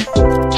you.